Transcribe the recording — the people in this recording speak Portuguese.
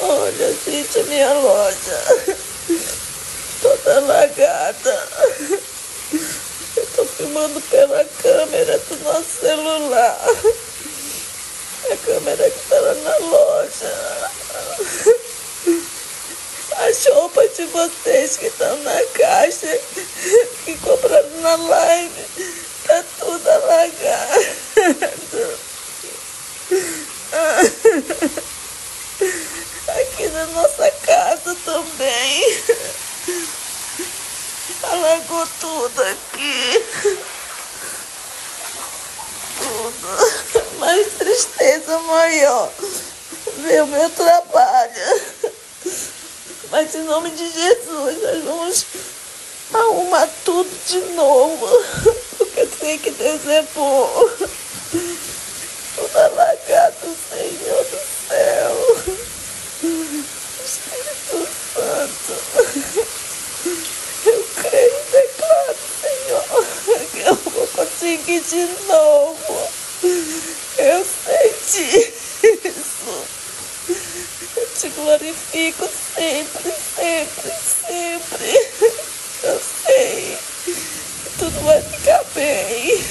Olha, gente, a minha loja toda lagada. Eu tô filmando pela câmera do nosso celular. A câmera que tá lá na loja. As roupas de vocês que estão na caixa, que compraram na live, tá tudo alagado. Aqui na nossa casa também. Alagou tudo aqui. Tudo. Mas tristeza maior. Ver o meu trabalho. Mas em nome de Jesus, nós vamos arrumar tudo de novo. Porque eu sei que Deus é bom. consigo de novo. Eu sei disso. Eu te glorifico sempre, sempre, sempre. Eu sei. Tudo vai ficar bem.